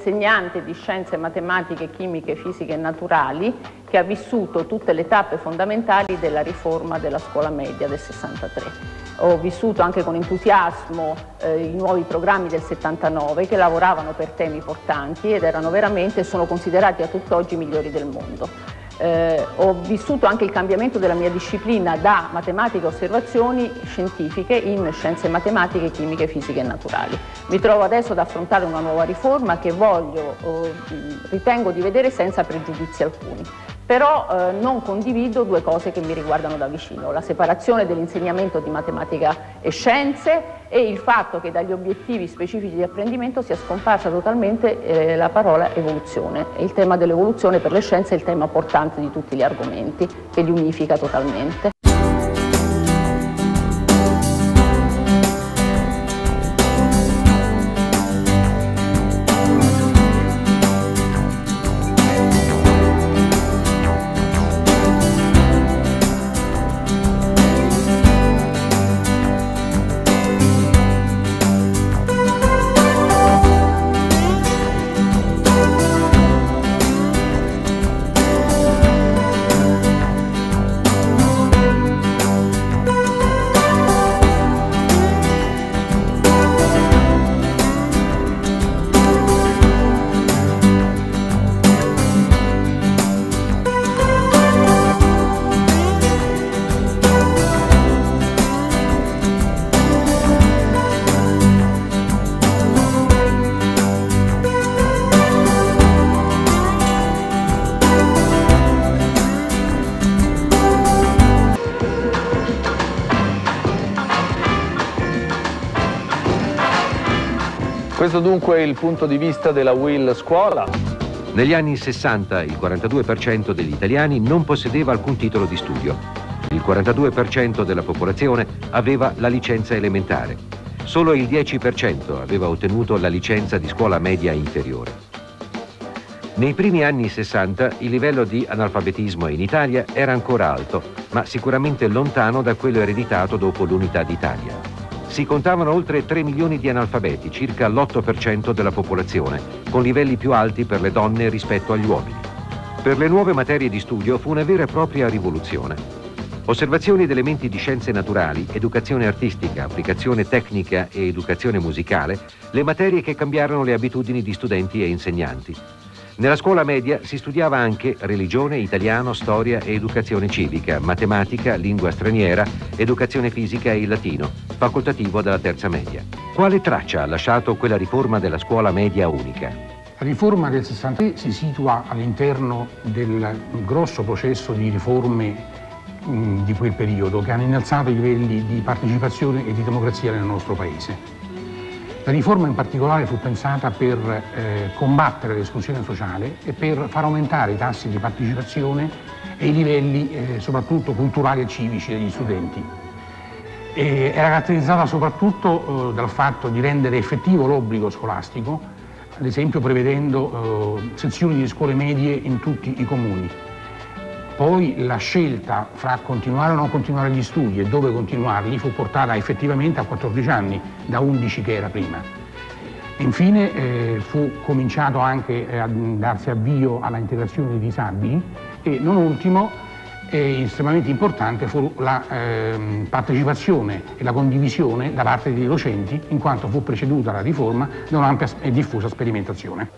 insegnante di scienze matematiche, chimiche, fisiche e naturali che ha vissuto tutte le tappe fondamentali della riforma della scuola media del 63 ho vissuto anche con entusiasmo eh, i nuovi programmi del 79 che lavoravano per temi portanti ed erano veramente, sono considerati a tutt'oggi i migliori del mondo. Eh, ho vissuto anche il cambiamento della mia disciplina da matematica osservazioni scientifiche in scienze matematiche, chimiche, fisiche e naturali. Mi trovo adesso ad affrontare una nuova riforma che voglio, eh, ritengo di vedere senza pregiudizi alcuni però eh, non condivido due cose che mi riguardano da vicino, la separazione dell'insegnamento di matematica e scienze e il fatto che dagli obiettivi specifici di apprendimento sia scomparsa totalmente eh, la parola evoluzione. Il tema dell'evoluzione per le scienze è il tema portante di tutti gli argomenti, che li unifica totalmente. Questo dunque è il punto di vista della Will Scuola. Negli anni 60 il 42% degli italiani non possedeva alcun titolo di studio. Il 42% della popolazione aveva la licenza elementare. Solo il 10% aveva ottenuto la licenza di scuola media inferiore. Nei primi anni 60 il livello di analfabetismo in Italia era ancora alto, ma sicuramente lontano da quello ereditato dopo l'unità d'Italia si contavano oltre 3 milioni di analfabeti, circa l'8% della popolazione, con livelli più alti per le donne rispetto agli uomini. Per le nuove materie di studio fu una vera e propria rivoluzione. Osservazioni ed elementi di scienze naturali, educazione artistica, applicazione tecnica e educazione musicale, le materie che cambiarono le abitudini di studenti e insegnanti. Nella scuola media si studiava anche religione, italiano, storia e educazione civica, matematica, lingua straniera, educazione fisica e il latino, facoltativo della terza media. Quale traccia ha lasciato quella riforma della scuola media unica? La riforma del 63 si situa all'interno del grosso processo di riforme di quel periodo che hanno innalzato i livelli di partecipazione e di democrazia nel nostro Paese. La riforma in particolare fu pensata per eh, combattere l'esclusione sociale e per far aumentare i tassi di partecipazione e i livelli eh, soprattutto culturali e civici degli studenti. E era caratterizzata soprattutto eh, dal fatto di rendere effettivo l'obbligo scolastico, ad esempio prevedendo eh, sezioni di scuole medie in tutti i comuni, poi la scelta fra continuare o non continuare gli studi e dove continuarli fu portata effettivamente a 14 anni, da 11 che era prima. Infine eh, fu cominciato anche a darsi avvio alla integrazione dei disabili e non ultimo e estremamente importante fu la eh, partecipazione e la condivisione da parte dei docenti in quanto fu preceduta la riforma da un'ampia e diffusa sperimentazione.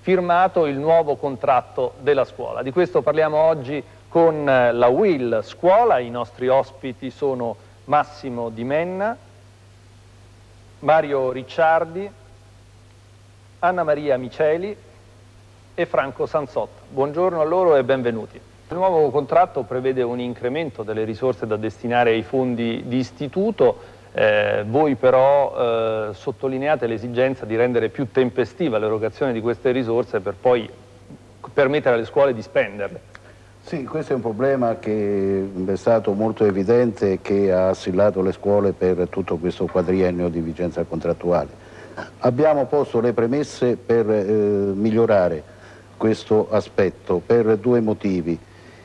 Firmato il nuovo contratto della scuola. Di questo parliamo oggi con eh, la Will Scuola. I nostri ospiti sono Massimo Di Menna, Mario Ricciardi, Anna Maria Miceli e Franco Sanzotto. Buongiorno a loro e benvenuti. Il nuovo contratto prevede un incremento delle risorse da destinare ai fondi di istituto, eh, voi però eh, sottolineate l'esigenza di rendere più tempestiva l'erogazione di queste risorse per poi permettere alle scuole di spenderle. Sì, questo è un problema che è stato molto evidente e che ha assillato le scuole per tutto questo quadriennio di vigenza contrattuale. Abbiamo posto le premesse per eh, migliorare questo aspetto per due motivi.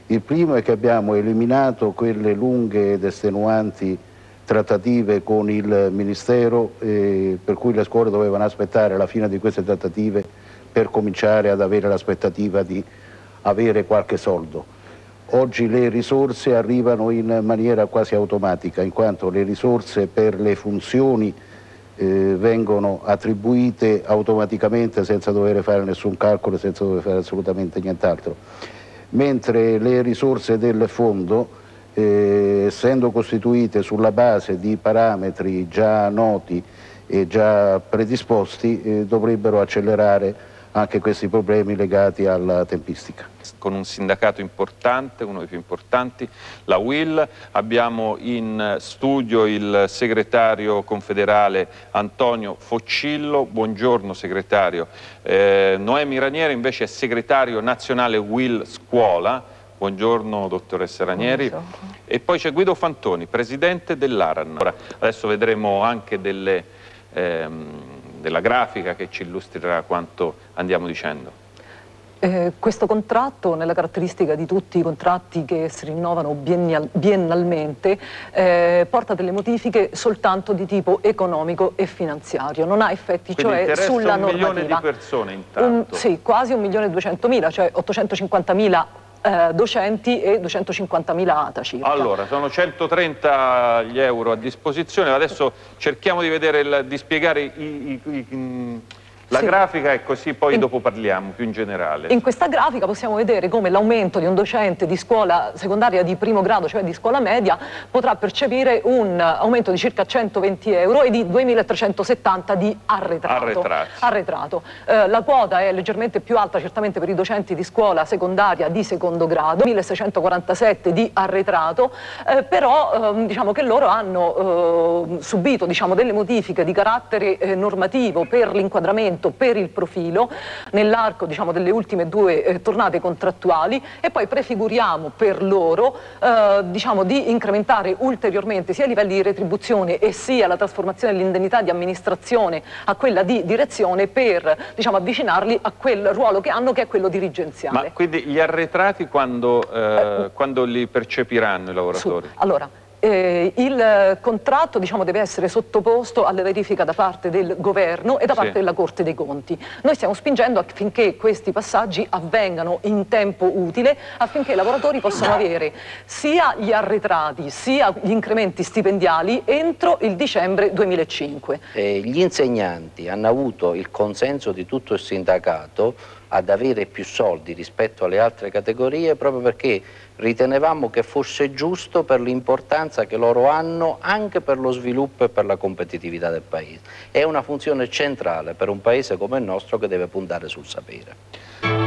Il primo è che abbiamo eliminato quelle lunghe ed estenuanti trattative con il Ministero eh, per cui le scuole dovevano aspettare la fine di queste trattative per cominciare ad avere l'aspettativa di avere qualche soldo. Oggi le risorse arrivano in maniera quasi automatica, in quanto le risorse per le funzioni eh, vengono attribuite automaticamente senza dover fare nessun calcolo, senza dover fare assolutamente nient'altro. Mentre le risorse del fondo eh, essendo costituite sulla base di parametri già noti e già predisposti, eh, dovrebbero accelerare anche questi problemi legati alla tempistica. Con un sindacato importante, uno dei più importanti, la WIL, abbiamo in studio il segretario confederale Antonio Foccillo, buongiorno segretario. Eh, Noemi Ranieri invece è segretario nazionale WIL Scuola, Buongiorno dottoressa Ranieri. Buongiorno. E poi c'è Guido Fantoni, presidente dell'ARAN. adesso vedremo anche delle, ehm, della grafica che ci illustrerà quanto andiamo dicendo. Eh, questo contratto, nella caratteristica di tutti i contratti che si rinnovano biennial, biennalmente, eh, porta delle modifiche soltanto di tipo economico e finanziario, non ha effetti Quindi cioè sulla un normativa. milione di persone intanto? Un, sì, quasi un milione e duecentomila, cioè 850.000 eh, docenti e 250.000 ATA circa. Allora, sono 130 gli euro a disposizione, adesso cerchiamo di, vedere il, di spiegare i, i, i la sì. grafica e così poi in, dopo parliamo più in generale. In questa grafica possiamo vedere come l'aumento di un docente di scuola secondaria di primo grado, cioè di scuola media, potrà percepire un aumento di circa 120 euro e di 2.370 di arretrato. arretrato. Eh, la quota è leggermente più alta certamente per i docenti di scuola secondaria di secondo grado, 1.647 di arretrato, eh, però eh, diciamo che loro hanno eh, subito diciamo, delle modifiche di carattere eh, normativo per l'inquadramento pagamento per il profilo nell'arco diciamo, delle ultime due eh, tornate contrattuali e poi prefiguriamo per loro eh, diciamo, di incrementare ulteriormente sia i livelli di retribuzione e sia la trasformazione dell'indennità di amministrazione a quella di direzione per diciamo, avvicinarli a quel ruolo che hanno che è quello dirigenziale. Ma quindi gli arretrati quando, eh, quando li percepiranno i lavoratori? Su, allora, eh, il contratto diciamo, deve essere sottoposto alla verifica da parte del governo e da parte sì. della Corte dei Conti. Noi stiamo spingendo affinché questi passaggi avvengano in tempo utile affinché i lavoratori possano avere sia gli arretrati sia gli incrementi stipendiali entro il dicembre 2005. Eh, gli insegnanti hanno avuto il consenso di tutto il sindacato ad avere più soldi rispetto alle altre categorie proprio perché ritenevamo che fosse giusto per l'importanza che loro hanno anche per lo sviluppo e per la competitività del Paese. È una funzione centrale per un Paese come il nostro che deve puntare sul sapere.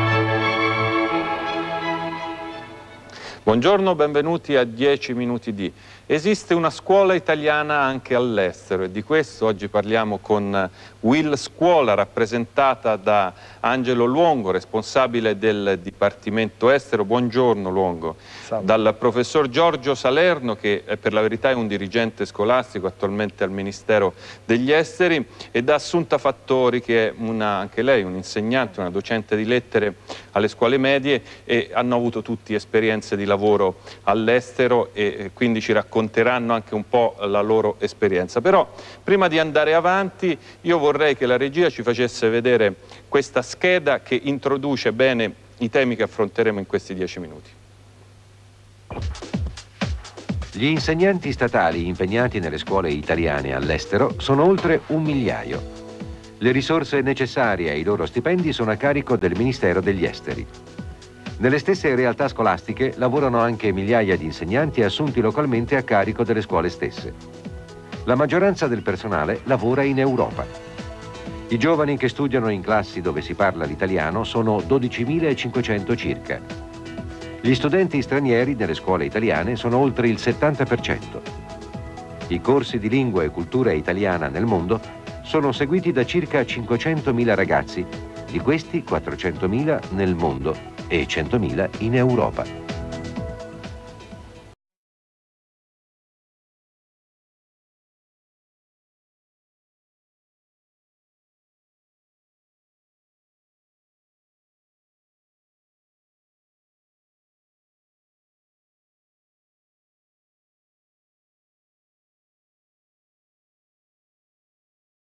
Buongiorno, benvenuti a 10 minuti di. Esiste una scuola italiana anche all'estero e di questo oggi parliamo con Will Scuola, rappresentata da Angelo Luongo, responsabile del Dipartimento Estero. Buongiorno Luongo. Dal professor Giorgio Salerno, che per la verità è un dirigente scolastico attualmente al Ministero degli Esteri, e da Assunta Fattori, che è una, anche lei un insegnante, una docente di lettere alle scuole medie e hanno avuto tutti esperienze di lavoro all'estero e quindi ci racconteranno anche un po' la loro esperienza. Però prima di andare avanti io vorrei che la regia ci facesse vedere questa scheda che introduce bene i temi che affronteremo in questi dieci minuti. Gli insegnanti statali impegnati nelle scuole italiane all'estero sono oltre un migliaio. Le risorse necessarie ai loro stipendi sono a carico del Ministero degli Esteri. Nelle stesse realtà scolastiche lavorano anche migliaia di insegnanti assunti localmente a carico delle scuole stesse. La maggioranza del personale lavora in Europa. I giovani che studiano in classi dove si parla l'italiano sono 12.500 circa. Gli studenti stranieri nelle scuole italiane sono oltre il 70%. I corsi di lingua e cultura italiana nel mondo sono seguiti da circa 500.000 ragazzi, di questi 400.000 nel mondo e 100.000 in Europa.